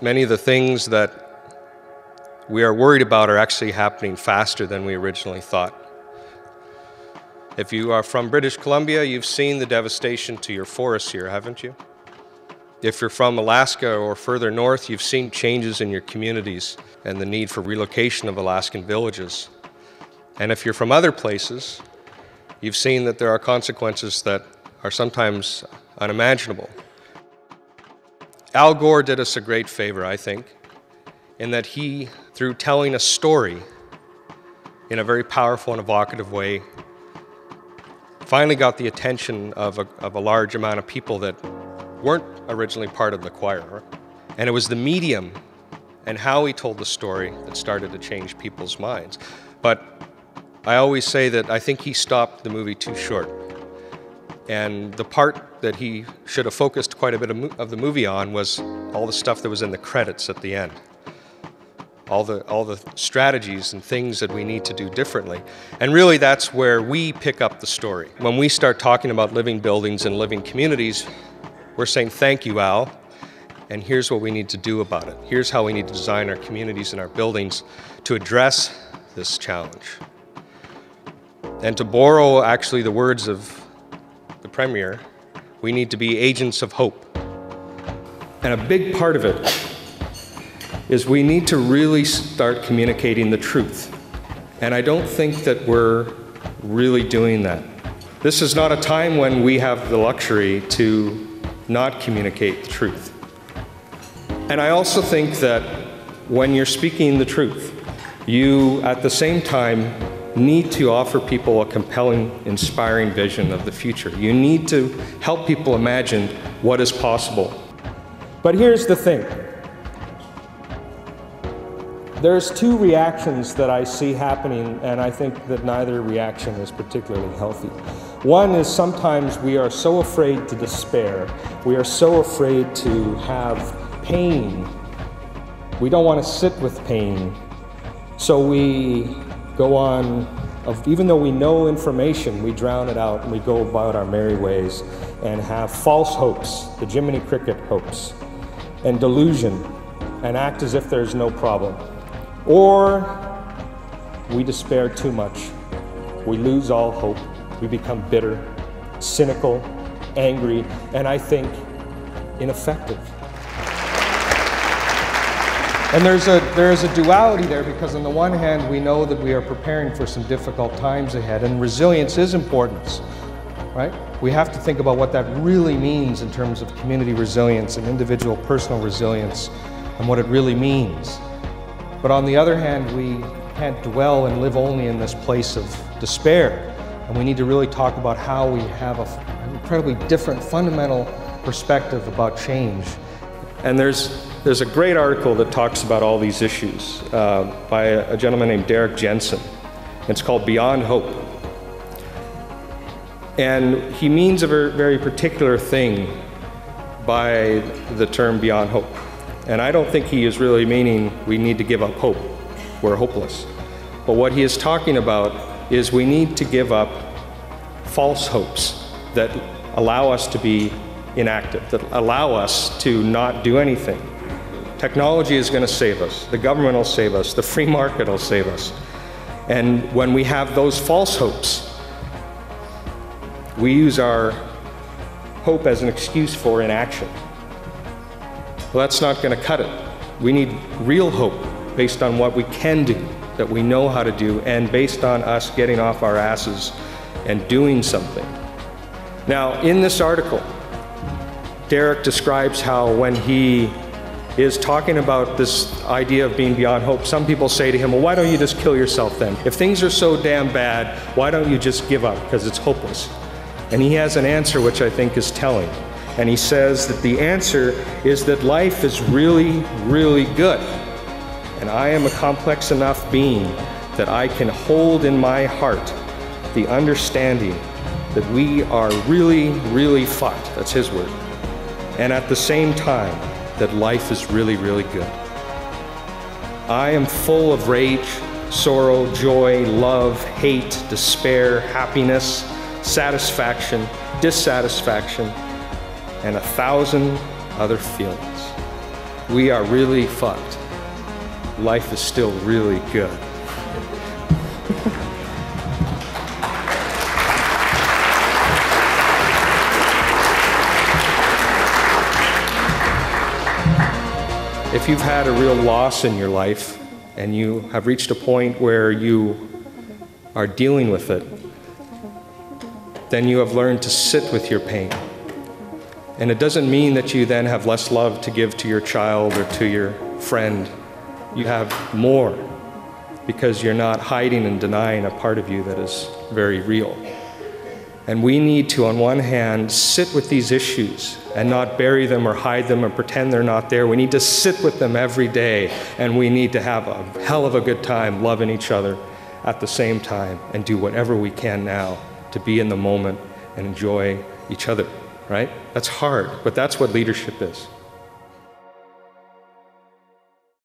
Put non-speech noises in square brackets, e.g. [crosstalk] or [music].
Many of the things that we are worried about are actually happening faster than we originally thought. If you are from British Columbia, you've seen the devastation to your forests here, haven't you? If you're from Alaska or further north, you've seen changes in your communities and the need for relocation of Alaskan villages. And if you're from other places, you've seen that there are consequences that are sometimes unimaginable. Al Gore did us a great favor, I think, in that he, through telling a story in a very powerful and evocative way, finally got the attention of a, of a large amount of people that weren't originally part of the choir. And it was the medium and how he told the story that started to change people's minds. But I always say that I think he stopped the movie too short. And the part that he should have focused quite a bit of, of the movie on was all the stuff that was in the credits at the end. All the, all the strategies and things that we need to do differently. And really, that's where we pick up the story. When we start talking about living buildings and living communities, we're saying, Thank you, Al, and here's what we need to do about it. Here's how we need to design our communities and our buildings to address this challenge. And to borrow actually the words of the Premier, we need to be agents of hope. And a big part of it is we need to really start communicating the truth. And I don't think that we're really doing that. This is not a time when we have the luxury to not communicate the truth. And I also think that when you're speaking the truth, you at the same time need to offer people a compelling, inspiring vision of the future. You need to help people imagine what is possible. But here's the thing there's two reactions that I see happening, and I think that neither reaction is particularly healthy. One is sometimes we are so afraid to despair, we are so afraid to have pain. We don't want to sit with pain. So we go on, of, even though we know information, we drown it out and we go about our merry ways and have false hopes, the Jiminy Cricket hopes, and delusion, and act as if there's no problem. Or we despair too much. We lose all hope we become bitter, cynical, angry, and I think ineffective. And there's a, there is a duality there because, on the one hand, we know that we are preparing for some difficult times ahead, and resilience is important, right? We have to think about what that really means in terms of community resilience and individual personal resilience and what it really means. But on the other hand, we can't dwell and live only in this place of despair. And we need to really talk about how we have an incredibly different fundamental perspective about change. And there's, there's a great article that talks about all these issues uh, by a, a gentleman named Derrick Jensen. It's called Beyond Hope. And he means a very, very particular thing by the term beyond hope. And I don't think he is really meaning we need to give up hope. We're hopeless. But what he is talking about is we need to give up false hopes that allow us to be inactive, that allow us to not do anything. Technology is going to save us, the government will save us, the free market will save us. And when we have those false hopes, we use our hope as an excuse for inaction. Well, that's not going to cut it. We need real hope based on what we can do that we know how to do and based on us getting off our asses and doing something. Now, in this article, Derrick describes how when he is talking about this idea of being beyond hope, some people say to him, Well, why don't you just kill yourself then? If things are so damn bad, why don't you just give up? Because it's hopeless. And he has an answer which I think is telling. And he says that the answer is that life is really, really good. And I am a complex enough being that I can hold in my heart the understanding that we are really, really fucked. That's his word. And at the same time, that life is really, really good. I am full of rage, sorrow, joy, love, hate, despair, happiness, satisfaction, dissatisfaction, and a thousand other feelings. we are really fucked. Life is still really good. [laughs] if you've had a real loss in your life and you have reached a point where you are dealing with it, then you have learned to sit with your pain. And it doesn't mean that you then have less love to give to your child or to your friend. You have more because you're not hiding and denying a part of you that is very real. And we need to, on one hand, sit with these issues and not bury them or hide them or pretend they're not there. We need to sit with them every day, and we need to have a hell of a good time loving each other at the same time and do whatever we can now to be in the moment and enjoy each other, right? That's hard, but that's what leadership is.